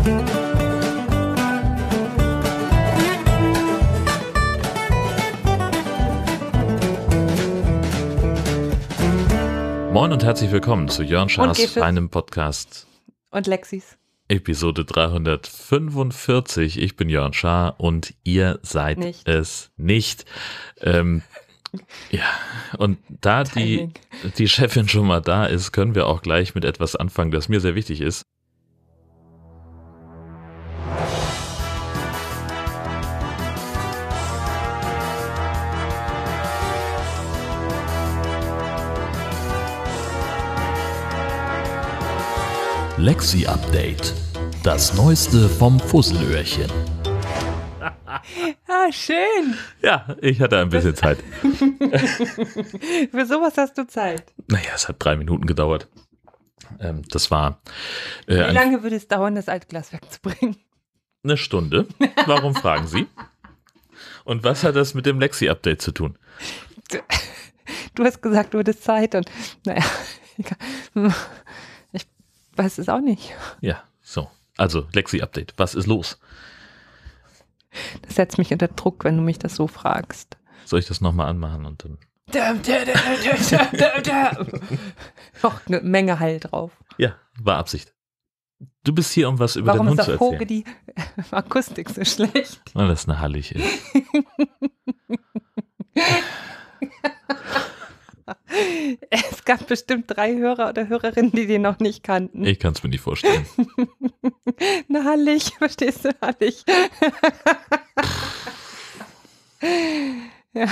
Moin und herzlich willkommen zu Jörn Schaas feinem Podcast, Und Lexis. Episode 345. Ich bin Jörn Schaar und ihr seid Nicht. es nicht. Ähm, ja, und da die, die Chefin schon mal da ist, können wir auch gleich mit etwas anfangen, das mir sehr wichtig ist. Lexi Update. Das Neueste vom Fusselöhrchen. Ah, schön. Ja, ich hatte ein bisschen Zeit. Für sowas hast du Zeit. Naja, es hat drei Minuten gedauert. Ähm, das war äh, Wie ein, lange würde es dauern, das Altglas wegzubringen? eine Stunde. Warum fragen Sie? Und was hat das mit dem Lexi-Update zu tun? Du hast gesagt, du hattest Zeit und naja, egal. Weiß es auch nicht. Ja, so. Also, Lexi-Update. Was ist los? Das setzt mich unter Druck, wenn du mich das so fragst. Soll ich das nochmal anmachen und dann. Da, da, da, da, da, da, da. Noch eine Menge Heil drauf. Ja, war Absicht. Du bist hier, um was über Warum den Hund ist zu auf Hoge erzählen. die Akustik so schlecht? Oh, das ist eine Hallige. Es gab bestimmt drei Hörer oder Hörerinnen, die den noch nicht kannten. Ich kann es mir nicht vorstellen. Na, hallig, verstehst du, hallig. ja.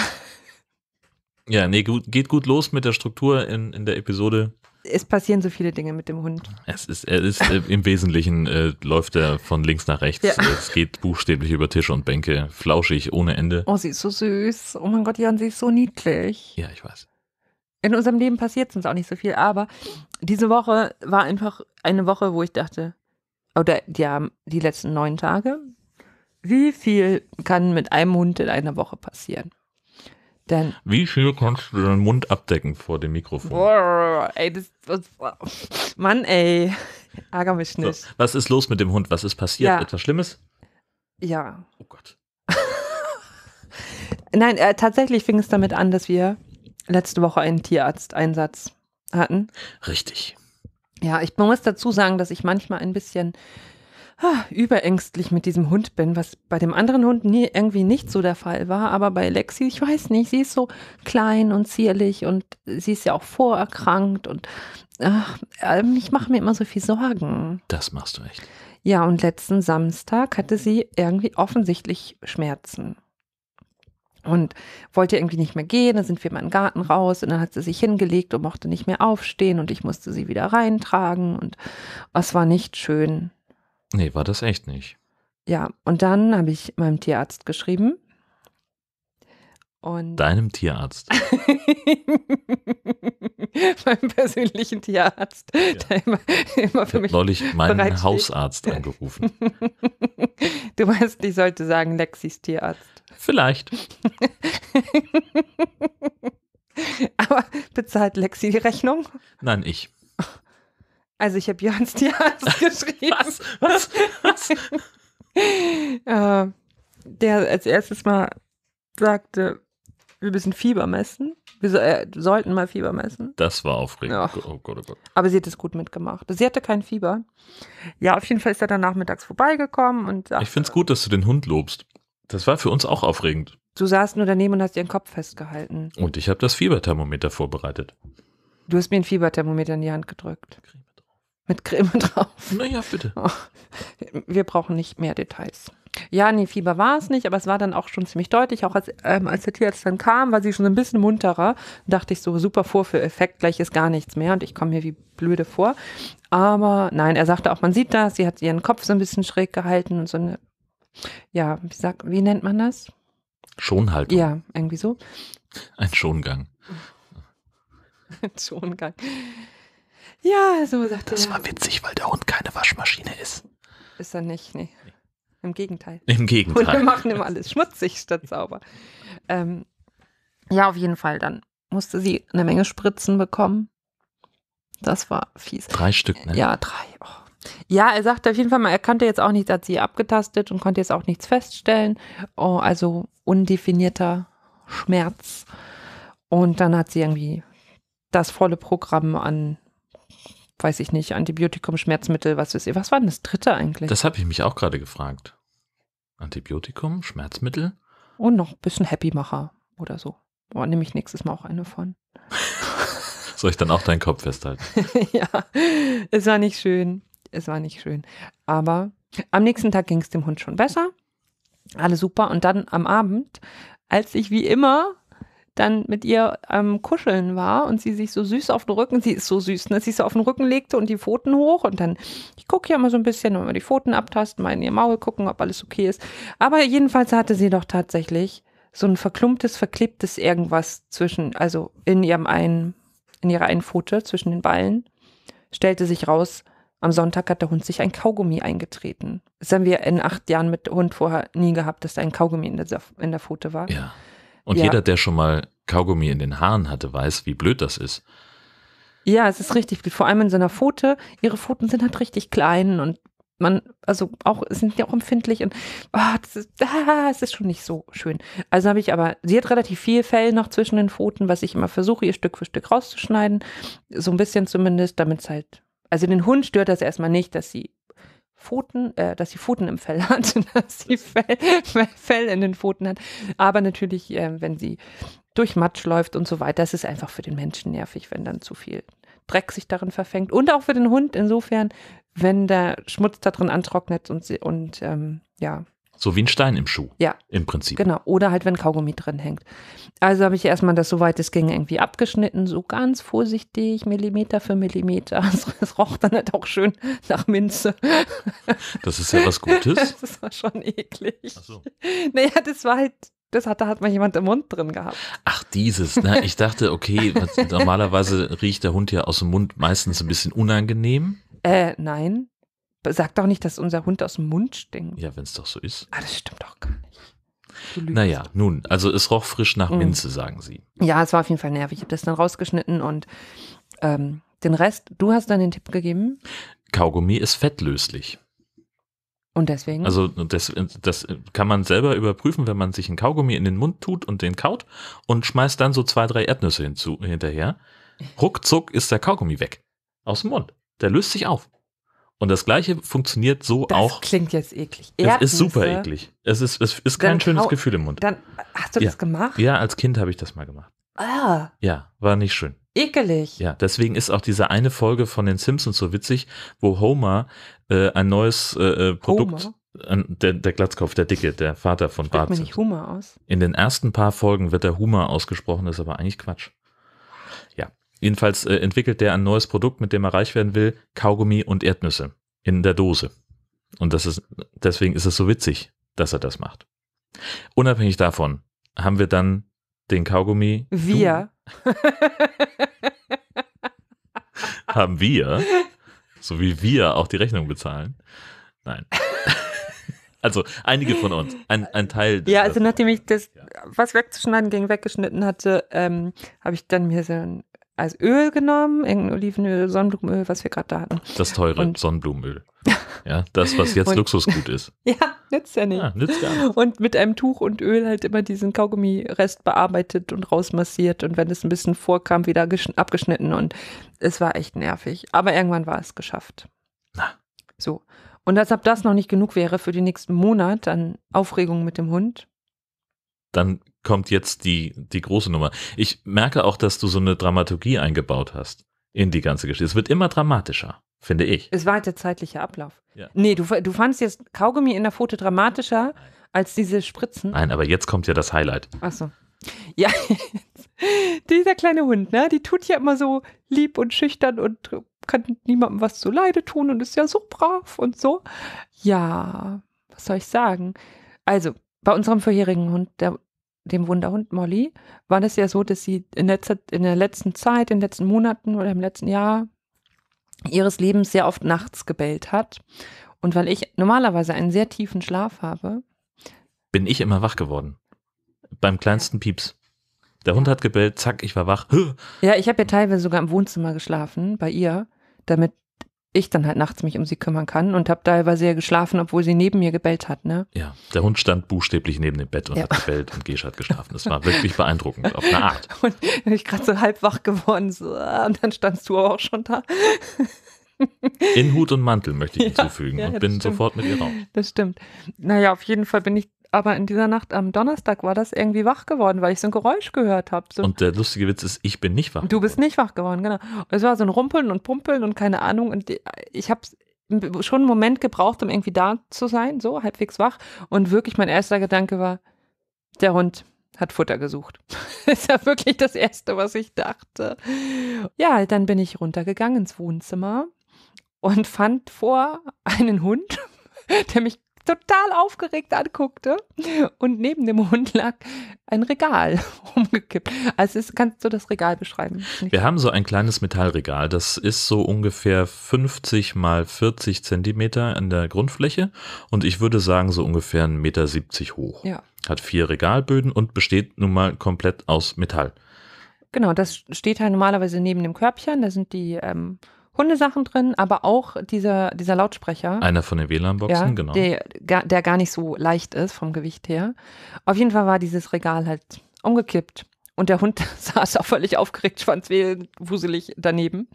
Ja, nee, gut, geht gut los mit der Struktur in, in der Episode. Es passieren so viele Dinge mit dem Hund. Es ist, er ist äh, im Wesentlichen äh, läuft er von links nach rechts. Ja. Es geht buchstäblich über Tisch und Bänke, flauschig ohne Ende. Oh, sie ist so süß. Oh mein Gott, Jan, sie ist so niedlich. Ja, ich weiß. In unserem Leben passiert sonst auch nicht so viel, aber diese Woche war einfach eine Woche, wo ich dachte, oder ja, die letzten neun Tage, wie viel kann mit einem Hund in einer Woche passieren? Denn, Wie viel kannst du deinen Mund abdecken vor dem Mikrofon? boah, ey, das, das Mann, ey, ärger mich So, nicht. was ist los mit dem Hund? Was ist passiert? Ja. Etwas Schlimmes? Ja, Oh Gott. Nein, äh, tatsächlich fing es damit an, dass wir letzte Woche einen Tierarzteinsatz hatten. Richtig. Ja, ich muss dazu sagen, dass ich manchmal ein bisschen ah, überängstlich mit diesem Hund bin, was bei dem anderen Hund nie irgendwie nicht so der Fall war. Aber bei Lexi, ich weiß nicht, sie ist so klein und zierlich und sie ist ja auch vorerkrankt und ach, ähm, ich mache mir immer so viel Sorgen. Das machst du echt. Ja, und letzten Samstag hatte sie irgendwie offensichtlich Schmerzen. Und wollte irgendwie nicht mehr gehen, dann sind wir in den Garten raus und dann hat sie sich hingelegt und mochte nicht mehr aufstehen und ich musste sie wieder reintragen und es war nicht schön. Nee, war das echt nicht. Ja, und dann habe ich meinem Tierarzt geschrieben. Und Deinem Tierarzt. meinem persönlichen Tierarzt, der immer, immer für mich neulich meinen. Hausarzt angerufen. Du meinst, ich sollte sagen Lexis Tierarzt. Vielleicht. Aber bezahlt Lexi die Rechnung? Nein, ich. Also ich habe Jörns Tierarzt geschrieben, Was? Was? Was? äh, der als erstes mal sagte, wir müssen Fieber messen. Wir so, äh, sollten mal Fieber messen. Das war aufregend. Ach. Oh Gott, oh Gott. Aber sie hat es gut mitgemacht. Sie hatte kein Fieber. Ja, auf jeden Fall ist er dann nachmittags vorbeigekommen und sagte, Ich finde es gut, dass du den Hund lobst. Das war für uns auch aufregend. du saßt nur daneben und hast ihren Kopf festgehalten. Und ich habe das Fieberthermometer vorbereitet. Du hast mir ein Fieberthermometer in die Hand gedrückt. Mit Creme drauf. Naja, bitte. Wir brauchen nicht mehr Details. Ja, nee, Fieber war es nicht, aber es war dann auch schon ziemlich deutlich. Auch als, ähm, als der Tierarzt dann kam, war sie schon so ein bisschen munterer. Dachte ich so, super Vorführeffekt, gleich ist gar nichts mehr und ich komme mir wie blöde vor. Aber nein, er sagte auch, man sieht das, sie hat ihren Kopf so ein bisschen schräg gehalten und so eine, ja, wie, sag, wie nennt man das? Schonhaltung. Ja, irgendwie so. Ein Schongang. Schongang. Ja, so sagte Das er. war witzig, weil der Hund keine Waschmaschine ist. Ist er nicht, nee. Im Gegenteil. Im Und wir Gegenteil. machen immer alles schmutzig statt sauber. Ähm, ja, auf jeden Fall. Dann musste sie eine Menge Spritzen bekommen. Das war fies. Drei Stück, ne? Ja, drei. Oh. Ja, er sagte auf jeden Fall mal, er konnte jetzt auch nichts, hat sie abgetastet und konnte jetzt auch nichts feststellen. Oh, also undefinierter Schmerz. Und dann hat sie irgendwie das volle Programm an, weiß ich nicht, Antibiotikum, Schmerzmittel, was ist ihr. Was war denn das dritte eigentlich? Das habe ich mich auch gerade gefragt. Antibiotikum, Schmerzmittel? Und noch ein bisschen Happymacher oder so. Boah, nehme ich nächstes Mal auch eine von. Soll ich dann auch deinen Kopf festhalten? ja, es war nicht schön. Es war nicht schön. Aber am nächsten Tag ging es dem Hund schon besser. Alles super. Und dann am Abend, als ich wie immer dann mit ihr am Kuscheln war und sie sich so süß auf den Rücken, sie ist so süß, ne, sie so auf den Rücken legte und die Pfoten hoch und dann, ich gucke ja mal so ein bisschen, wenn wir die Pfoten abtasten, mal in ihr Maul gucken, ob alles okay ist. Aber jedenfalls hatte sie doch tatsächlich so ein verklumptes, verklebtes irgendwas zwischen, also in ihrem einen, in ihrer einen Pfote zwischen den Ballen, stellte sich raus, am Sonntag hat der Hund sich ein Kaugummi eingetreten. Das haben wir in acht Jahren mit Hund vorher nie gehabt, dass da ein Kaugummi in der, in der Pfote war. Ja. Und Ja. jeder, der schon mal Kaugummi in den Haaren hatte, weiß, wie blöd das ist. Ja, es ist richtig, blöd. vor allem in so einer Pfote. Ihre Pfoten sind halt richtig klein und man, also auch, sind ja auch empfindlich und ah, das ist, ah, es ist schon nicht so schön. Also habe ich aber, sie hat relativ viel Fell noch zwischen den Pfoten, was ich immer versuche, ihr Stück für Stück rauszuschneiden. So ein bisschen zumindest, damit es halt, also den Hund stört das erstmal nicht, dass sie Pfoten, äh, dass sie Pfoten im Fell hat, dass sie Fell, Fell in den Pfoten hat. Aber natürlich, äh, wenn sie durch Matsch läuft und so weiter, das ist einfach für den Menschen nervig, wenn dann zu viel Dreck sich darin verfängt. Und auch für den Hund insofern, wenn der Schmutz da drin antrocknet und, sie, und ähm, ja, So wie ein Stein im Schuh. Ja. Im Prinzip. genau. Oder halt, wenn Kaugummi drin hängt. Also habe ich erstmal das, soweit es ging, irgendwie abgeschnitten, so ganz vorsichtig, Millimeter für Millimeter. Es roch dann halt auch schön nach Minze. Das ist ja was Gutes. Das war schon eklig. Ach so. Naja, das war halt, das hat, da hat mal jemand im Mund drin gehabt. Ach, dieses. Na, ich dachte, okay, normalerweise riecht der Hund ja aus dem Mund meistens ein bisschen unangenehm. Äh, nein. Sag doch nicht, dass unser Hund aus dem Mund stinkt. Ja, wenn es doch so ist. Ah, das stimmt doch gar nicht. Naja, nun, also es roch frisch nach Mhm. Minze, sagen sie. Ja, es war auf jeden Fall nervig. Ich habe das dann rausgeschnitten und ähm, den Rest, du hast dann den Tipp gegeben Kaugummi ist fettlöslich. und deswegen. Also das, das kann man selber überprüfen, wenn man sich einen Kaugummi in den Mund tut und den kaut und schmeißt dann so zwei, drei Erdnüsse hinzu, hinterher. Ruckzuck ist der Kaugummi weg. Aus dem Mund. Der löst sich auf. Und das gleiche funktioniert so das auch. klingt jetzt eklig. Es ist super Erdnüsse, eklig. Es ist, es ist kein schönes kau- Gefühl im Mund. Dann hast du Ja. das gemacht? Ja, als Kind habe ich das mal gemacht. Ah, Ja, war nicht schön. ekelig. Ja, deswegen ist auch diese eine Folge von den Simpsons so witzig, wo Homer äh, ein neues äh, äh, Produkt, Homer? Der, der Glatzkopf, der Dicke, der Vater von Spricht Bart Simpson. nicht Humor aus. In den ersten paar Folgen wird der Humor ausgesprochen, ist aber eigentlich Quatsch. Jedenfalls äh, entwickelt der ein neues Produkt, mit dem er reich werden will, Kaugummi und Erdnüsse in der Dose. Und das ist, deswegen ist es so witzig, dass er das macht. Unabhängig davon haben wir dann den Kaugummi. Wir. Haben wir, so wie wir auch die Rechnung bezahlen. Nein. Also einige von uns, ein, ein Teil. Ja, also nachdem ich das, was wegzuschneiden ging, weggeschnitten hatte, ähm, habe ich dann mir so ein als Öl genommen, irgendein Olivenöl, Sonnenblumenöl, was wir gerade da hatten. das teure Und- Sonnenblumenöl. Ja, das, was jetzt Und- Luxusgut ist. Ja, nützt ja nicht. Ja, nützt gar nichts. Und mit einem Tuch und Öl halt immer diesen Kaugummi-Rest bearbeitet und rausmassiert und wenn es ein bisschen vorkam, wieder gesch- abgeschnitten und es war echt nervig. Aber irgendwann war es geschafft. Na. So. Und als ob das noch nicht genug wäre für den nächsten Monat an Aufregung mit dem Hund. Dann kommt jetzt die, die große Nummer. Ich merke auch, dass du so eine Dramaturgie eingebaut hast in die ganze Geschichte. Es wird immer dramatischer, finde ich. Es war halt der zeitliche Ablauf. Ja. Nee, du, du fandst jetzt Kaugummi in der Pfote dramatischer als diese Spritzen. Nein, aber jetzt kommt ja das Highlight. Achso. Ja, dieser kleine Hund, ne, die tut ja immer so lieb und schüchtern und kann niemandem was zu Leide tun und ist ja so brav und so. Ja, was soll ich sagen? Also, bei unserem vorherigen Hund, der, dem Wunderhund Molly, war das ja so, dass sie in, letzter, in der letzten Zeit, in den letzten Monaten oder im letzten Jahr ihres Lebens sehr oft nachts gebellt hat. Und weil ich normalerweise einen sehr tiefen Schlaf habe, Bin ich immer wach geworden. Beim kleinsten Pieps. Der Hund hat gebellt, zack, ich war wach. Ja, ich habe ja teilweise sogar im Wohnzimmer geschlafen, bei ihr, damit ich dann halt nachts mich um sie kümmern kann und habe teilweise sehr geschlafen, obwohl sie neben mir gebellt hat, ne? Ja, der Hund stand buchstäblich neben dem Bett und Ja. hat gebellt und Gesche hat geschlafen. Das war wirklich beeindruckend, auf eine Art. Und bin ich gerade so halb wach geworden, so, ah, und dann standst du auch schon da. In Hut und Mantel möchte ich Ja, hinzufügen ja, und bin stimmt. sofort mit ihr raus. Das stimmt. Naja, auf jeden Fall bin ich aber in dieser Nacht am Donnerstag war das irgendwie wach geworden, weil ich so ein Geräusch gehört habe. So. Und der lustige Witz ist, ich bin nicht wach. Du bist nicht wach geworden, genau. Es war so ein Rumpeln und Pumpeln und keine Ahnung. Und ich habe schon einen Moment gebraucht, um irgendwie da zu sein, so halbwegs wach. Und wirklich mein erster Gedanke war, der Hund hat Futter gesucht. Das ist ja wirklich das Erste, was ich dachte. Ja, dann bin ich runtergegangen ins Wohnzimmer und fand vor einen Hund, der mich total aufgeregt anguckte. Und neben dem Hund lag ein Regal umgekippt. Also es, kannst du das Regal beschreiben? Wir haben so ein kleines Metallregal, das ist so ungefähr 50 mal 40 Zentimeter an der Grundfläche und ich würde sagen so ungefähr 1,70 Meter hoch. Ja. Hat vier Regalböden und besteht nun mal komplett aus Metall. Genau, das steht halt normalerweise neben dem Körbchen. Da sind die ähm, Hundesachen drin, aber auch dieser, dieser Lautsprecher. Einer von den WLAN-Boxen, ja, genau. der, gar- der gar nicht so leicht ist vom Gewicht her. Auf jeden Fall war dieses Regal halt umgekippt. Und der Hund saß auch völlig aufgeregt, schwanzwedelnd, wuselig daneben.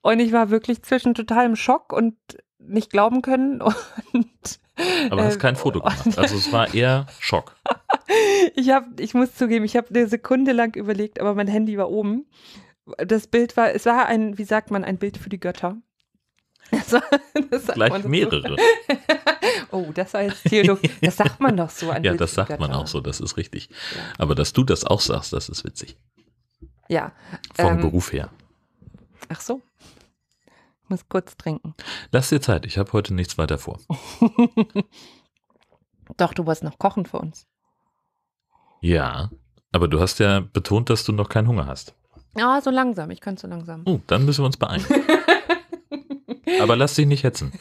Und ich war wirklich zwischen totalem Schock und nicht glauben können. Und Aber hast äh, kein Foto gemacht. Also es war eher Schock. ich habe, ich muss zugeben, ich habe eine Sekunde lang überlegt, aber mein Handy war oben. Das Bild war, es war ein, wie sagt man, ein Bild für die Götter. Man Gleich so. mehrere. Oh, das war jetzt Theologie. Das sagt man doch so. Ein Ja, Bild das sagt man auch so, das ist richtig. Ja. Aber dass du das auch sagst, das ist witzig. Ja. Vom Ähm, Beruf her. Ach so. Ich muss kurz trinken. Lass dir Zeit, ich habe heute nichts weiter vor. Doch, du wolltest noch kochen für uns. Ja, aber du hast ja betont, dass du noch keinen Hunger hast. Ja, so langsam. Ich kann so langsam. Oh, dann müssen wir uns beeilen. aber lass dich nicht hetzen.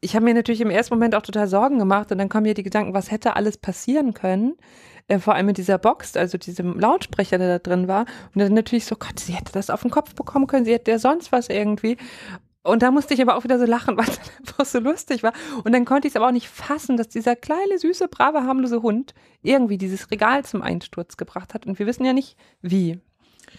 Ich habe mir natürlich im ersten Moment auch total Sorgen gemacht und dann kommen mir die Gedanken, was hätte alles passieren können, äh, vor allem mit dieser Box, also diesem Lautsprecher, der da drin war. Und dann natürlich so, Gott, sie hätte das auf den Kopf bekommen können, sie hätte ja sonst was irgendwie. Und da musste ich aber auch wieder so lachen, weil es einfach so lustig war. Und dann konnte ich es aber auch nicht fassen, dass dieser kleine, süße, brave, harmlose Hund irgendwie dieses Regal zum Einsturz gebracht hat. Und wir wissen ja nicht, wie.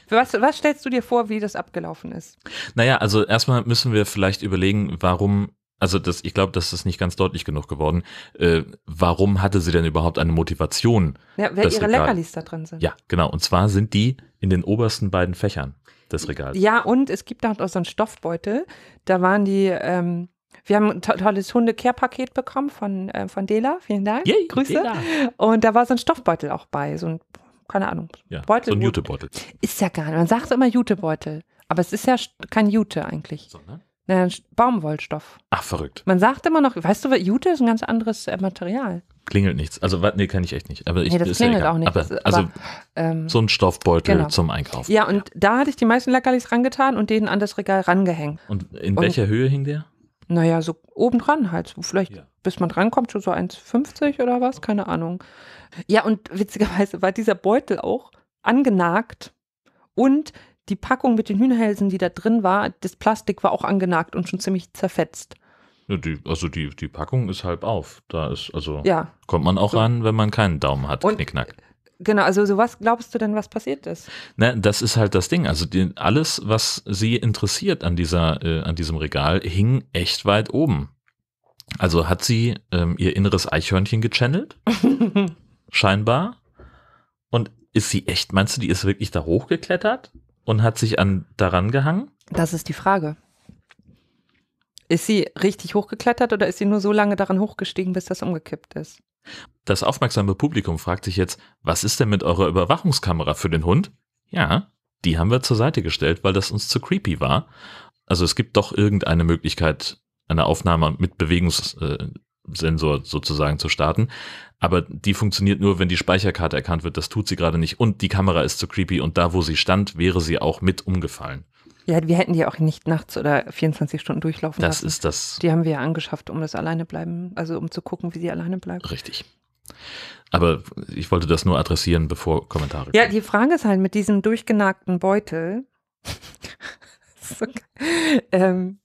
Was, was stellst du dir vor, wie das abgelaufen ist? Naja, also erstmal müssen wir vielleicht überlegen, warum, also das, ich glaube, das ist nicht ganz deutlich genug geworden. Äh, warum hatte sie denn überhaupt eine Motivation? Ja, Das ihre Regal. Leckerlis da drin sind. Ja, genau. Und zwar sind die in den obersten beiden Fächern des Regals. Ja, und es gibt auch so einen Stoffbeutel. Da waren die, ähm, wir haben ein to tolles Hunde-Care-Paket bekommen von, äh, von Dela. Vielen Dank. Yay, Grüße. Dela. Und da war so ein Stoffbeutel auch bei. So ein, keine Ahnung. Ja, Beutel, so ein Jutebeutel. Ist ja gar nicht. Man sagt immer Jutebeutel. Aber es ist ja kein Jute eigentlich. So, ne? Nein, St- Baumwollstoff. Ach, verrückt. Man sagt immer noch, weißt du, Jute ist ein ganz anderes äh, Material. Klingelt nichts. Also, nee, kann ich echt nicht. Aber ich, Nee, das ja klingelt egal. auch nicht. Aber, also, aber, Ähm, so ein Stoffbeutel Genau. zum Einkaufen. ja, und da hatte ich die meisten Leckerlis rangetan und denen an das Regal rangehängt. Und in Und- welcher Höhe hing der? Naja, so obendran halt. So vielleicht, Ja. bis man drankommt, schon so 1,50 oder was, keine Ahnung. Ja, und witzigerweise war dieser Beutel auch angenagt und die Packung mit den Hühnerhälsen, die da drin war, das Plastik war auch angenagt und schon ziemlich zerfetzt. Ja, die, also die, die Packung ist halb auf. Da ist, also Ja, kommt man auch So. ran, wenn man keinen Daumen hat. Und- Knickknack. genau. Also, so was glaubst du denn, was passiert ist? Ne, das ist halt das Ding. Also die, alles, was sie interessiert an dieser, äh, an diesem Regal, hing echt weit oben. Also hat sie ähm, ihr inneres Eichhörnchen gechannelt, scheinbar. Und ist sie echt, meinst du, die ist wirklich da hochgeklettert und hat sich an daran gehangen? Das ist die Frage. Ist sie richtig hochgeklettert oder ist sie nur so lange daran hochgestiegen, bis das umgekippt ist? Das aufmerksame Publikum fragt sich jetzt, was ist denn mit eurer Überwachungskamera für den Hund? Ja, die haben wir zur Seite gestellt, weil das uns zu creepy war. Also es gibt doch irgendeine Möglichkeit, eine Aufnahme mit Bewegungssensor sozusagen zu starten. Aber die funktioniert nur, wenn die Speicherkarte erkannt wird. Das tut sie gerade nicht. Und die Kamera ist zu creepy. Und da, wo sie stand, wäre sie auch mit umgefallen. Ja, wir hätten die auch nicht nachts oder 24 Stunden durchlaufen Das lassen. ist das Die haben wir ja angeschafft, um das alleine bleiben, also um zu gucken, wie sie alleine bleibt. richtig. Aber ich wollte das nur adressieren, bevor Kommentare Ja, kommen. die Frage ist halt mit diesem durchgenagten Beutel, so ähm,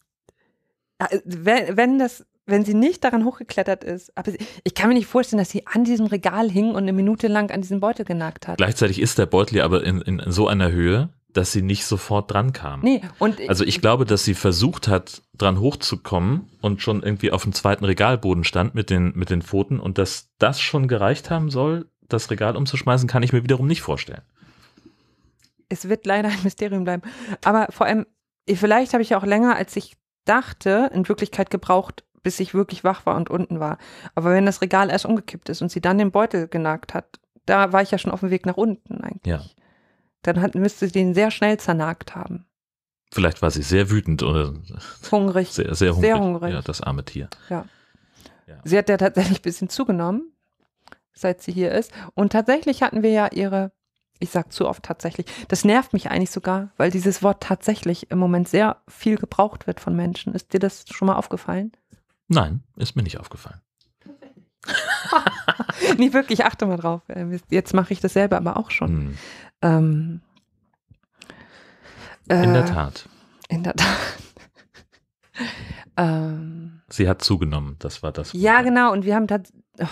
wenn, wenn das wenn sie nicht daran hochgeklettert ist. Aber ich kann mir nicht vorstellen, dass sie an diesem Regal hing und eine Minute lang an diesem Beutel genagt hat. Gleichzeitig ist der Beutel aber in, in so einer Höhe, dass sie nicht sofort dran kam. Nee, und also ich glaube, dass sie versucht hat, dran hochzukommen und schon irgendwie auf dem zweiten Regalboden stand mit den, mit den Pfoten und dass das schon gereicht haben soll, das Regal umzuschmeißen, kann ich mir wiederum nicht vorstellen. Es wird leider ein Mysterium bleiben. Aber vor allem, vielleicht habe ich ja auch länger, als ich dachte, in Wirklichkeit gebraucht, bis ich wirklich wach war und unten war. Aber wenn das Regal erst umgekippt ist und sie dann den Beutel genagt hat, da war ich ja schon auf dem Weg nach unten eigentlich. Ja. Dann hat, müsste sie den sehr schnell zernagt haben. Vielleicht war sie sehr wütend oder hungrig. Sehr, sehr hungrig. Sehr hungrig. Ja, das arme Tier. Ja. ja. Sie hat ja tatsächlich ein bisschen zugenommen, seit sie hier ist. Und tatsächlich hatten wir ja ihre, ich sag zu oft tatsächlich, das nervt mich eigentlich sogar, weil dieses Wort tatsächlich im Moment sehr viel gebraucht wird von Menschen. Ist dir das schon mal aufgefallen? Nein, ist mir nicht aufgefallen. nee, wirklich, achte mal drauf. Äh, jetzt mache ich das selber aber auch schon. Hm. Ähm, äh, in der Tat. In der Tat. ähm, Sie hat zugenommen, das war das. Ja, genau. Und wir haben da, oh,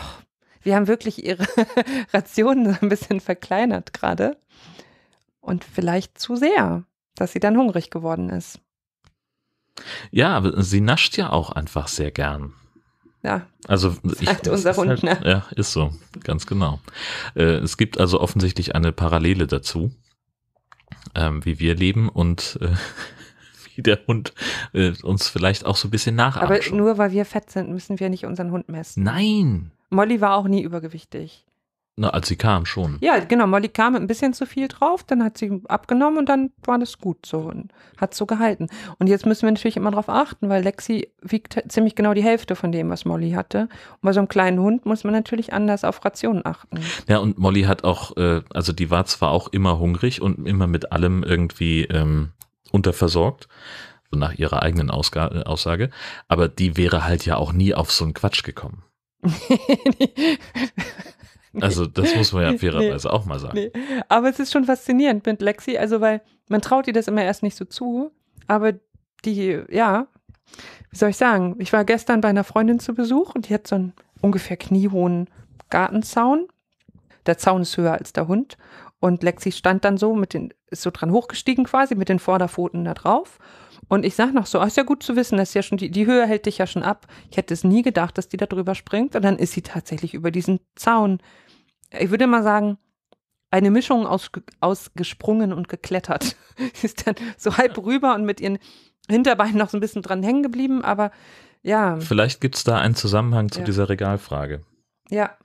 wir haben wirklich ihre Rationen so ein bisschen verkleinert gerade. Und vielleicht zu sehr, dass sie dann hungrig geworden ist. Ja, aber sie nascht ja auch einfach sehr gern. Ja. Also ich, Sagt unser Hund, halt, ne? Ja, ist so, ganz genau. Äh, es gibt also offensichtlich eine Parallele dazu, ähm, wie wir leben und äh, wie der Hund äh, uns vielleicht auch so ein bisschen nachahmt. Aber nur weil wir fett sind, müssen wir nicht unseren Hund messen. Nein. Molly war auch nie übergewichtig. Na, als sie kam schon. Ja, genau. Molly kam mit ein bisschen zu viel drauf, dann hat sie abgenommen und dann war das gut so und hat so gehalten. Und jetzt müssen wir natürlich immer darauf achten, weil Lexi wiegt ziemlich genau die Hälfte von dem, was Molly hatte. Und bei so einem kleinen Hund muss man natürlich anders auf Rationen achten. Ja, und Molly hat auch, äh, also die war zwar auch immer hungrig und immer mit allem irgendwie ähm, unterversorgt nach ihrer eigenen Ausga Aussage, aber die wäre halt ja auch nie auf so einen Quatsch gekommen. Also das muss man ja fairerweise nee, auch mal sagen. Nee. Aber es ist schon faszinierend mit Lexi, also weil man traut ihr das immer erst nicht so zu, aber die, ja, wie soll ich sagen, ich war gestern bei einer Freundin zu Besuch und die hat so einen ungefähr kniehohen Gartenzaun. Der Zaun ist höher als der Hund und Lexi stand dann so mit den, ist so dran hochgestiegen quasi mit den Vorderpfoten da drauf und ich sage noch so, ach, ist ja gut zu wissen, dass ja schon die, die Höhe hält dich ja schon ab. Ich hätte es nie gedacht, dass die da drüber springt. Und dann ist sie tatsächlich über diesen Zaun ich würde mal sagen, eine Mischung aus, aus gesprungen und geklettert. Sie ist dann so halb rüber und mit ihren Hinterbeinen noch so ein bisschen dran hängen geblieben, aber ja. Vielleicht gibt es da einen Zusammenhang zu ja. dieser Regalfrage. Ja.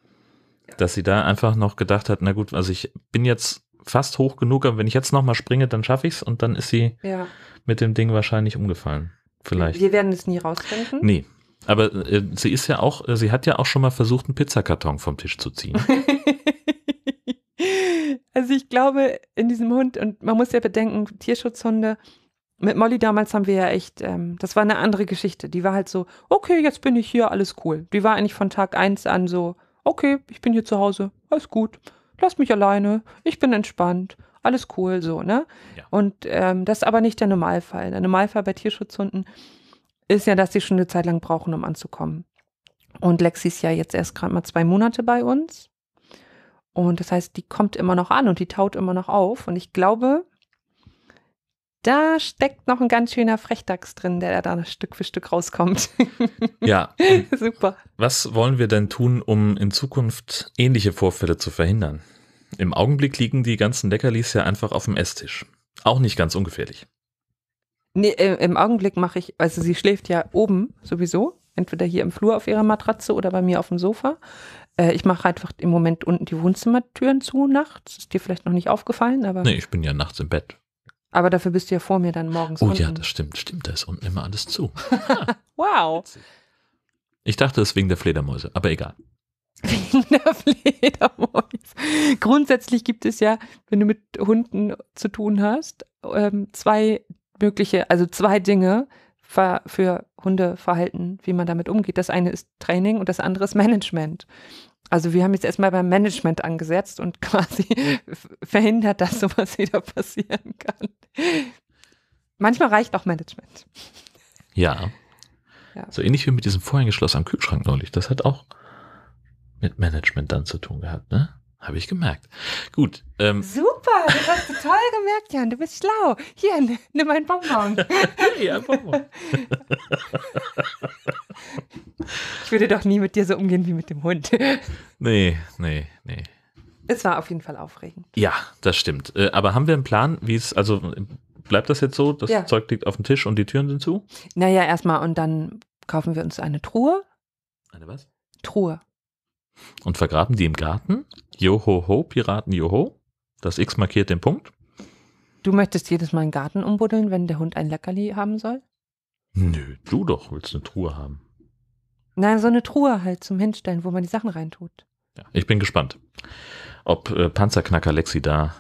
Dass sie da einfach noch gedacht hat, na gut, also ich bin jetzt fast hoch genug, aber wenn ich jetzt nochmal springe, dann schaffe ich es und dann ist sie ja. mit dem Ding wahrscheinlich umgefallen. Vielleicht. Wir werden es nie rausfinden. Nee. Aber äh, sie ist ja auch, äh, sie hat ja auch schon mal versucht, einen Pizzakarton vom Tisch zu ziehen. also ich glaube, in diesem Hund, und man muss ja bedenken, Tierschutzhunde, mit Molly damals haben wir ja echt, ähm, das war eine andere Geschichte. Die war halt so, okay, jetzt bin ich hier, alles cool. Die war eigentlich von Tag eins an so, okay, ich bin hier zu Hause, alles gut, lass mich alleine, ich bin entspannt, alles cool, so, ne? Ja. Und ähm, das ist aber nicht der Normalfall. Der Normalfall bei Tierschutzhunden ist ja, dass sie schon eine Zeit lang brauchen, um anzukommen. Und Lexi ist ja jetzt erst gerade mal zwei Monate bei uns. Und das heißt, die kommt immer noch an und die taut immer noch auf. Und ich glaube, da steckt noch ein ganz schöner Frechdachs drin, der da Stück für Stück rauskommt. Ja. Super. Was wollen wir denn tun, um in Zukunft ähnliche Vorfälle zu verhindern? Im Augenblick liegen die ganzen Leckerlis ja einfach auf dem Esstisch. Auch nicht ganz ungefährlich. Nee, im Augenblick mache ich, also sie schläft ja oben sowieso, entweder hier im Flur auf ihrer Matratze oder bei mir auf dem Sofa. Äh, ich mache einfach im Moment unten die Wohnzimmertüren zu nachts. Ist dir vielleicht noch nicht aufgefallen, aber. Nee, ich bin ja nachts im Bett. Aber dafür bist du ja vor mir dann morgens. Oh unten. ja, das stimmt, stimmt. Da ist unten immer alles zu. wow. Ich dachte, es ist wegen der Fledermäuse, aber egal. Wegen der Fledermäuse. Grundsätzlich gibt es ja, wenn du mit Hunden zu tun hast, ähm, zwei mögliche, also zwei Dinge für, für Hundeverhalten, wie man damit umgeht. Das eine ist Training und das andere ist Management. Also wir haben jetzt erstmal beim Management angesetzt und quasi verhindert, dass sowas wieder passieren kann. Manchmal reicht auch Management. Ja. Ja. So ähnlich wie mit diesem Vorhängeschloss am Kühlschrank neulich. Das hat auch mit Management dann zu tun gehabt, ne? Habe ich gemerkt. Gut. Ähm, Super, das hast du toll gemerkt, Jan. Du bist schlau. Hier, nimm ein Bonbon. ja, Bonbon. Ich würde doch nie mit dir so umgehen wie mit dem Hund. nee, nee, nee. Es war auf jeden Fall aufregend. Ja, das stimmt. Äh, aber haben wir einen Plan, wie es, also bleibt das jetzt so, das Ja. Zeug liegt auf dem Tisch und die Türen sind zu? Naja, erstmal und dann kaufen wir uns eine Truhe. Eine was? Truhe. Und vergraben die im Garten? Joho ho, Piraten Joho. Das X markiert den Punkt. Du möchtest jedes Mal einen Garten umbuddeln, wenn der Hund ein Leckerli haben soll? Nö, du doch willst eine Truhe haben. Nein, so eine Truhe halt zum Hinstellen, wo man die Sachen reintut. Ja, ich bin gespannt, ob äh, Panzerknacker Lexi da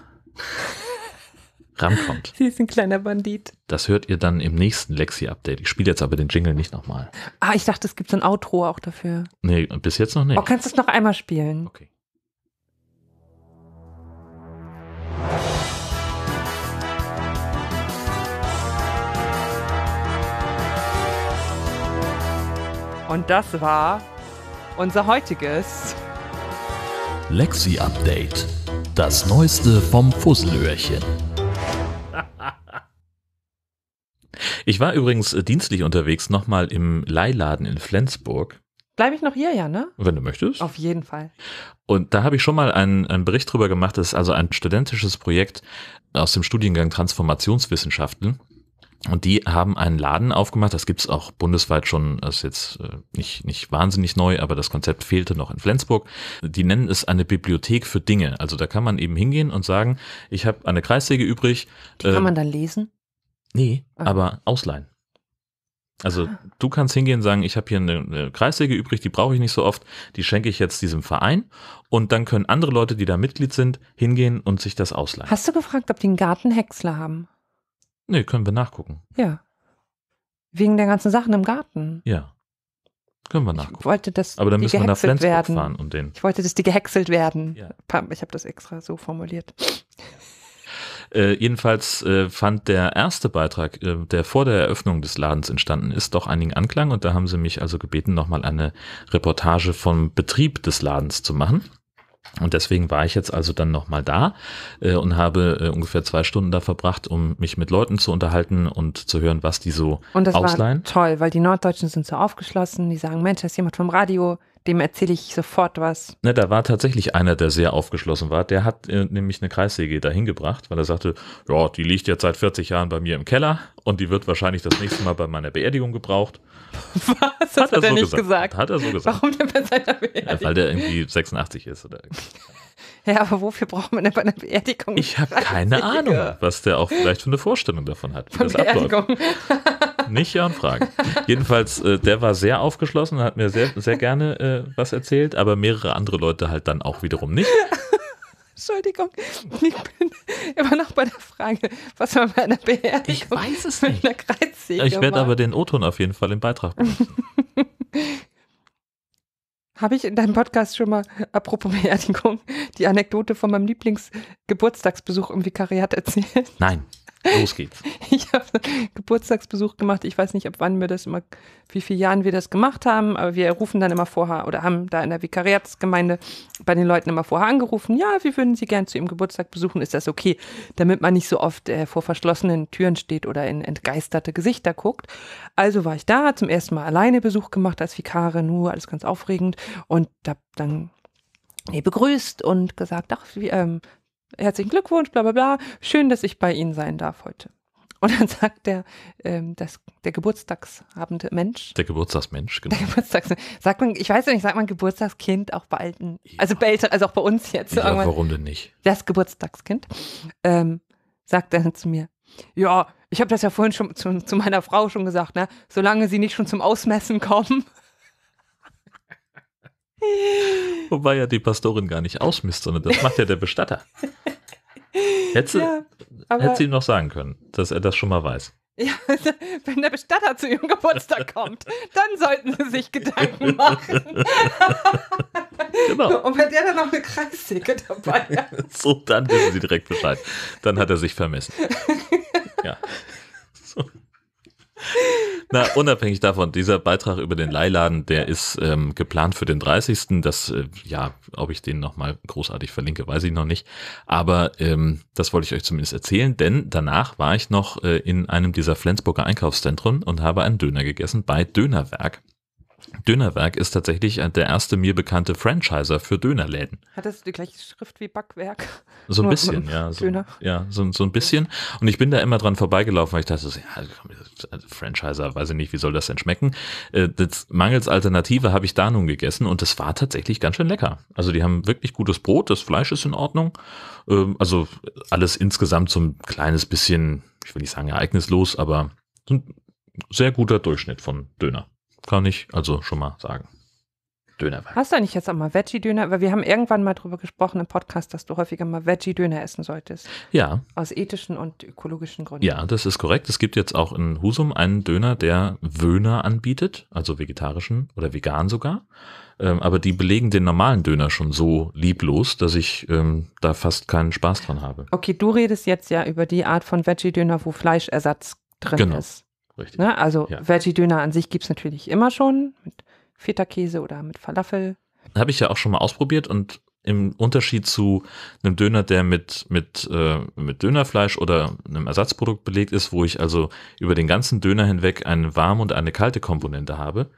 rankommt. Sie ist ein kleiner Bandit. Das hört ihr dann im nächsten Lexi-Update. Ich spiele jetzt aber den Jingle nicht nochmal. Ah, ich dachte, es gibt so ein Outro auch dafür. Nee, bis jetzt noch nicht. Oh, kannst du es noch einmal spielen? Okay. Und das war unser heutiges. Lexi Update. Das Neueste vom Fusselöhrchen. Ich war übrigens dienstlich unterwegs nochmal im Leihladen in Flensburg, Bleibe ich noch hier, ja, ne? wenn du möchtest. Auf jeden Fall. Und da habe ich schon mal einen, einen Bericht drüber gemacht. Das ist also ein studentisches Projekt aus dem Studiengang Transformationswissenschaften. Und die haben einen Laden aufgemacht. Das gibt's auch bundesweit schon. Das ist jetzt äh, nicht, nicht wahnsinnig neu, aber das Konzept fehlte noch in Flensburg. Die nennen es eine Bibliothek für Dinge. Also da kann man eben hingehen und sagen, ich habe eine Kreissäge übrig. Die äh, kann man dann lesen. Nee, Ah. aber ausleihen. Also Ah. du kannst hingehen und sagen, ich habe hier eine, eine Kreissäge übrig, die brauche ich nicht so oft, die schenke ich jetzt diesem Verein und dann können andere Leute, die da Mitglied sind, hingehen und sich das ausleihen. Hast du gefragt, ob die einen Gartenhäcksler haben? Nee, können wir nachgucken. Ja. Wegen der ganzen Sachen im Garten. Ja. Können wir Ich nachgucken. wollte, dass Aber dann die müssen wir nach Flensburg werden. fahren und den. Ich wollte, dass die gehäckselt werden. Ja. Ich habe das extra so formuliert. Äh, jedenfalls äh, fand der erste Beitrag, äh, der vor der Eröffnung des Ladens entstanden ist, doch einigen Anklang und da haben sie mich also gebeten, nochmal eine Reportage vom Betrieb des Ladens zu machen. Und deswegen war ich jetzt also dann nochmal da äh, und habe äh, ungefähr zwei Stunden da verbracht, um mich mit Leuten zu unterhalten und zu hören, was die so Und das ausleihen. war toll, weil die Norddeutschen sind so aufgeschlossen. Die sagen, Mensch, da ist jemand vom Radio, dem erzähle ich sofort was. Ne, da war tatsächlich einer, der sehr aufgeschlossen war. Der hat äh, nämlich eine Kreissäge dahin gebracht, weil er sagte, ja, die liegt jetzt seit 40 Jahren bei mir im Keller und die wird wahrscheinlich das nächste Mal bei meiner Beerdigung gebraucht. Was? Das hat, er so nicht gesagt. Hat er so gesagt. Warum denn bei seiner Ja, Beerdigung? weil der irgendwie 86 ist. Oder Ja, aber wofür braucht man denn bei einer Beerdigung? ich habe keine? Ahnung, was der auch vielleicht für eine Vorstellung davon hat, wie Von das abläuft. Beerdigung. Nicht Jörn fragen. Jedenfalls, äh, der war sehr aufgeschlossen und hat mir sehr, sehr gerne äh, was erzählt, aber mehrere andere Leute halt dann auch wiederum nicht. Entschuldigung. Ich bin immer noch bei der Frage, was man bei einer Beerdigung weiß es mit einer Kreissäge Ich werde aber den O-Ton auf jeden Fall im Beitrag. Habe ich in deinem Podcast schon mal, apropos Beerdigung, die Anekdote von meinem Lieblingsgeburtstagsbesuch im Vikariat erzählt? Nein, los geht's. Ich habe Geburtstagsbesuch gemacht. Ich weiß nicht, ab wann wir das immer, wie viele Jahren wir das gemacht haben, aber wir rufen dann immer vorher oder haben da in der Vikariatsgemeinde bei den Leuten immer vorher angerufen. Ja, wir würden Sie gern zu Ihrem Geburtstag besuchen. Ist das okay? Damit man nicht so oft äh, vor verschlossenen Türen steht oder in entgeisterte Gesichter guckt. Also war ich da, zum ersten Mal alleine Besuch gemacht als Vikare, nur alles ganz aufregend und hab dann nee, begrüßt und gesagt, ach, wie, ähm, herzlichen Glückwunsch, bla bla bla, schön, dass ich bei Ihnen sein darf heute. Und dann sagt der, ähm, das, der geburtstagshabende Mensch, Der Geburtstagsmensch, genau. der Geburtstags, sagt man, ich weiß ja nicht, sagt man Geburtstagskind auch bei alten, also bei Eltern, also auch bei uns jetzt, Ja, irgendwann, warum denn nicht? das Geburtstagskind, ähm, sagt dann zu mir, ja, ich habe das ja vorhin schon zu, zu meiner Frau schon gesagt, ne, solange sie nicht schon zum Ausmessen kommen. Wobei ja die Pastorin gar nicht ausmisst, sondern das macht ja der Bestatter. Hättest du, Ja, hätte sie ihm noch sagen können, dass er das schon mal weiß. Ja, wenn der Bestatter zu ihrem Geburtstag kommt, dann sollten sie sich Gedanken machen. Genau. Und wenn der dann noch eine Kreissäge dabei hat. So, dann wissen sie direkt Bescheid. Dann hat er sich vermessen. Ja. Na, unabhängig davon, dieser Beitrag über den Leihladen, der ist ähm, geplant für den 30. Das, äh, ja, ob ich den nochmal großartig verlinke, weiß ich noch nicht. Aber ähm, das wollte ich euch zumindest erzählen, denn danach war ich noch äh, in einem dieser Flensburger Einkaufszentren und habe einen Döner gegessen bei Dönerwerk. Dönerwerk ist tatsächlich der erste mir bekannte Franchiser für Dönerläden. Hat das die gleiche Schrift wie Backwerk? So ein Nur bisschen, ja. So, Döner. ja, so, so ein bisschen. Und ich bin da immer dran vorbeigelaufen, weil ich dachte, ja, Franchiser, weiß ich nicht, wie soll das denn schmecken? Äh, Das mangels Alternative habe ich da nun gegessen und es war tatsächlich ganz schön lecker. Also die haben wirklich gutes Brot, das Fleisch ist in Ordnung. Ähm, Also alles insgesamt so ein kleines bisschen, ich will nicht sagen ereignislos, aber so ein sehr guter Durchschnitt von Döner. Kann ich also schon mal sagen. Dönerwerk. Hast du eigentlich jetzt auch mal Veggie-Döner? Weil wir haben irgendwann mal drüber gesprochen im Podcast, dass du häufiger mal Veggie-Döner essen solltest. Ja, Aus ethischen und ökologischen Gründen. Ja, das ist korrekt. Es gibt jetzt auch in Husum einen Döner, der Wöhner anbietet, also vegetarischen oder vegan sogar. Ähm, aber die belegen den normalen Döner schon so lieblos, dass ich ähm, da fast keinen Spaß dran habe. Okay, du redest jetzt ja über die Art von Veggie-Döner, wo Fleischersatz drin Genau. ist. Richtig. Ne? Also Ja. Veggie-Döner an sich gibt es natürlich immer schon mit Feta-Käse oder mit Falafel. Habe ich ja auch schon mal ausprobiert und im Unterschied zu einem Döner, der mit, mit, äh, mit Dönerfleisch oder einem Ersatzprodukt belegt ist, wo ich also über den ganzen Döner hinweg eine warme und eine kalte Komponente habe,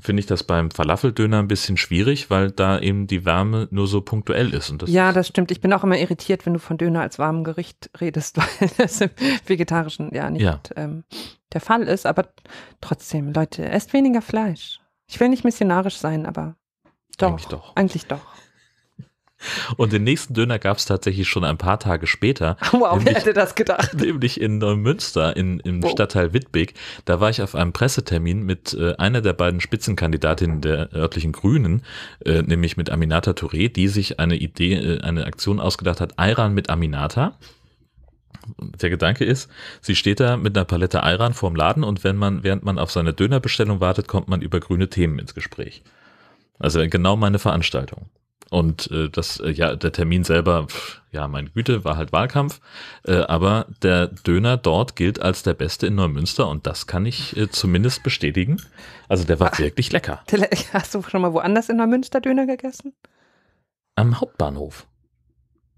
finde ich das beim Falafeldöner ein bisschen schwierig, weil da eben die Wärme nur so punktuell ist. Und das ja, das stimmt. Ich bin auch immer irritiert, wenn du von Döner als warmem Gericht redest, weil das im Vegetarischen ja nicht Ja. Ähm, der Fall ist. Aber trotzdem, Leute, esst weniger Fleisch. Ich will nicht missionarisch sein, aber doch. Eigentlich doch. Eigentlich doch. Und den nächsten Döner gab es tatsächlich schon ein paar Tage später, Wow, wer Nämlich- hätte das gedacht? nämlich in Neumünster in, im Wow. Stadtteil Wittbek. Da war ich auf einem Pressetermin mit äh, einer der beiden Spitzenkandidatinnen der örtlichen Grünen, äh, nämlich mit Aminata Touré, die sich eine Idee, äh, eine Aktion ausgedacht hat, Ayran mit Aminata. Der Gedanke ist, sie steht da mit einer Palette Ayran vorm Laden und wenn man, während man auf seine Dönerbestellung wartet, kommt man über grüne Themen ins Gespräch. Also genau meine Veranstaltung. Und äh, das, äh, ja, der Termin selber, pff, ja, meine Güte, war halt Wahlkampf. Äh, aber der Döner dort gilt als der beste in Neumünster und das kann ich äh, zumindest bestätigen. Also der war wirklich lecker. Tele- Hast du schon mal woanders in Neumünster Döner gegessen? Am Hauptbahnhof.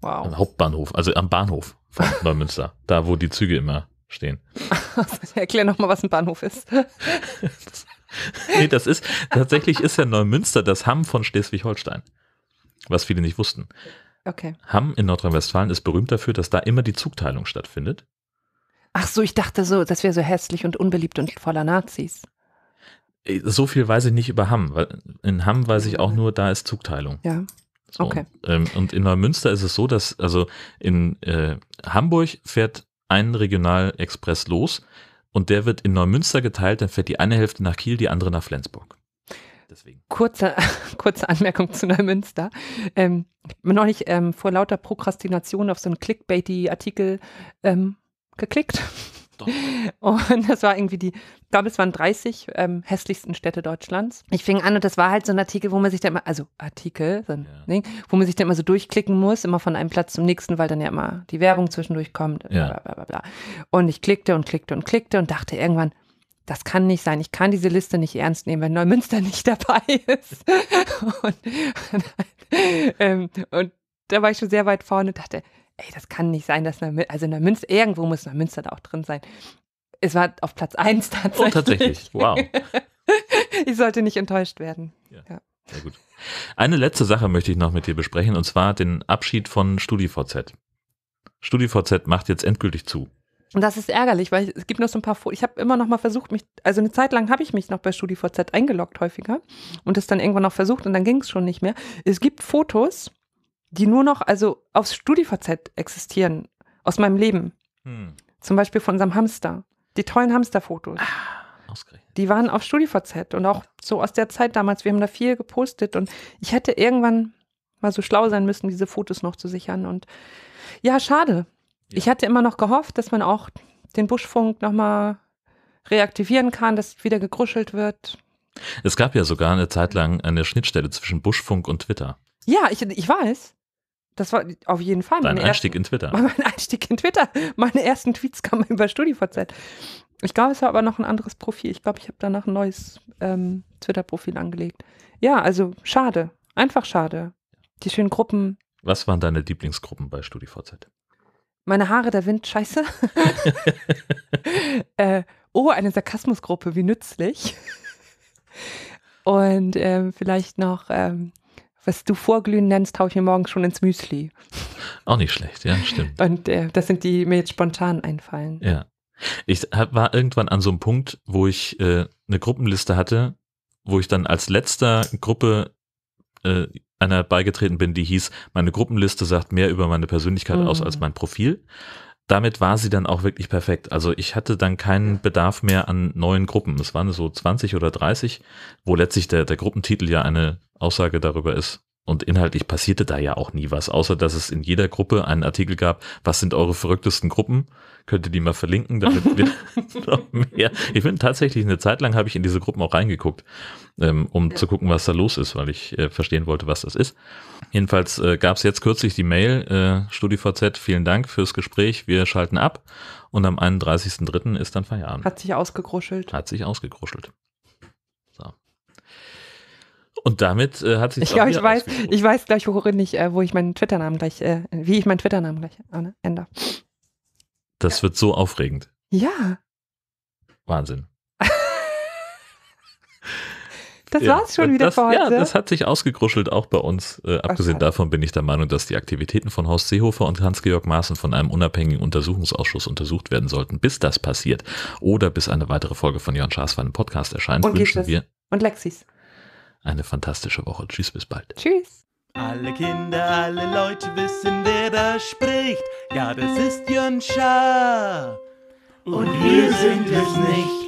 Am Wow. Hauptbahnhof, also am Bahnhof von Neumünster. da, wo die Züge immer stehen. Erklär noch mal, was ein Bahnhof ist. nee, das ist, tatsächlich ist ja Neumünster das Hamm von Schleswig-Holstein. Was viele nicht wussten. Okay. Hamm in Nordrhein-Westfalen ist berühmt dafür, dass da immer die Zugteilung stattfindet. Ach so, ich dachte so, das wäre so hässlich und unbeliebt und voller Nazis. Äh, So viel weiß ich nicht über Hamm, weil in Hamm weiß ich auch nur, da ist Zugteilung. Ja. So, Okay. Ähm, und in Neumünster ist es so, dass also in äh, Hamburg fährt ein Regionalexpress los und der wird in Neumünster geteilt, dann fährt die eine Hälfte nach Kiel, die andere nach Flensburg. Deswegen. Kurze, kurze Anmerkung zu Neumünster. Ähm, ich bin noch nicht ähm, vor lauter Prokrastination auf so einen Clickbaity-Artikel ähm, geklickt. Doch. Und das war irgendwie die, ich glaube, es waren 30 ähm, hässlichsten Städte Deutschlands. Ich fing an und das war halt so ein Artikel, wo man sich da immer, also Artikel, so ein Ja. Ding, wo man sich da immer so durchklicken muss, immer von einem Platz zum nächsten, weil dann ja immer die Werbung zwischendurch kommt. Ja. Bla, bla, bla. Und ich klickte und klickte und klickte und dachte irgendwann, das kann nicht sein. Ich kann diese Liste nicht ernst nehmen, wenn Neumünster nicht dabei ist. Und, ähm, und da war ich schon sehr weit vorne und dachte, ey, das kann nicht sein, dass Neumünster, also Neumünster, irgendwo muss Neumünster da auch drin sein. Es war auf Platz 1 tatsächlich. Oh, tatsächlich. Wow. Ich sollte nicht enttäuscht werden. Sehr gut. Eine letzte Sache möchte ich noch mit dir besprechen und zwar den Abschied von StudiVZ. StudiVZ macht jetzt endgültig zu. Und das ist ärgerlich, weil es gibt noch so ein paar Fotos. Ich habe immer noch mal versucht, mich, also eine Zeit lang habe ich mich noch bei StudiVZ eingeloggt häufiger und das dann irgendwann noch versucht und dann ging es schon nicht mehr. Es gibt Fotos, die nur noch also auf StudiVZ existieren aus meinem Leben. Hm. Zum Beispiel von unserem Hamster. Die tollen Hamsterfotos. Ausgerechnet. Die waren auf StudiVZ und auch so aus der Zeit damals. Wir haben da viel gepostet und ich hätte irgendwann mal so schlau sein müssen, diese Fotos noch zu sichern. Und ja, schade. Ja. Ich hatte immer noch gehofft, dass man auch den Buschfunk nochmal reaktivieren kann, dass wieder gegruschelt wird. Es gab ja sogar eine Zeit lang eine Schnittstelle zwischen Buschfunk und Twitter. Ja, ich, ich weiß. Das war auf jeden Fall meine Einstieg in Twitter. Mein Einstieg in Twitter. Meine ersten Tweets kamen über StudiVZ. Ich glaube, es war aber noch ein anderes Profil. Ich glaube, ich habe danach ein neues ähm, Twitter-Profil angelegt. Ja, also schade. Einfach schade. Die schönen Gruppen. Was waren deine Lieblingsgruppen bei StudiVZ? Meine Haare, der Wind, scheiße. äh, oh, eine Sarkasmusgruppe, wie nützlich. Und ähm, vielleicht noch, ähm, was du Vorglühen nennst, taue ich mir morgens schon ins Müsli. Auch nicht schlecht, ja, stimmt. Und äh, das sind die, die mir jetzt spontan einfallen. Ja. Ich hab, war irgendwann an so einem Punkt, wo ich äh, eine Gruppenliste hatte, wo ich dann als letzter Gruppe äh, einer beigetreten bin, die hieß, meine Gruppenliste sagt mehr über meine Persönlichkeit Mhm. aus als mein Profil. Damit war sie dann auch wirklich perfekt. Also ich hatte dann keinen Bedarf mehr an neuen Gruppen. Es waren so 20 oder 30, wo letztlich der, der Gruppentitel ja eine Aussage darüber ist. Und inhaltlich passierte da ja auch nie was, außer dass es in jeder Gruppe einen Artikel gab, was sind eure verrücktesten Gruppen? Könnt ihr die mal verlinken, damit wir noch mehr. Ich bin tatsächlich eine Zeit lang habe ich in diese Gruppen auch reingeguckt, ähm, um zu gucken, was da los ist, weil ich äh, verstehen wollte, was das ist. Jedenfalls äh, gab es jetzt kürzlich die Mail, äh, StudiVZ, vielen Dank fürs Gespräch, wir schalten ab und am 31.03. ist dann Feierabend. Hat sich ausgegruschelt. Hat sich ausgekruschelt. Und damit äh, hat sich Ich glaube, ich weiß, ich weiß gleich, worin ich, äh, wo ich meinen Twitter-Namen gleich, äh, wie ich meinen Twitter-Namen gleich äh, ändere. Das wird so aufregend. Ja, Wahnsinn. das Ja, war's schon wieder das, für heute. Ja, das hat sich ausgekruschelt, auch bei uns. Äh, abgesehen Okay. davon bin ich der Meinung, dass die Aktivitäten von Horst Seehofer und Hans-Georg Maaßen von einem unabhängigen Untersuchungsausschuss untersucht werden sollten. Bis das passiert oder bis eine weitere Folge von Jörn Schaas im Podcast erscheint, Und wünschen wir Und Lexis. Eine fantastische Woche. Tschüss, bis bald. Tschüss. Alle Kinder, alle Leute wissen, wer da spricht. Ja, das ist Jön Schaar. Und wir sind es nicht.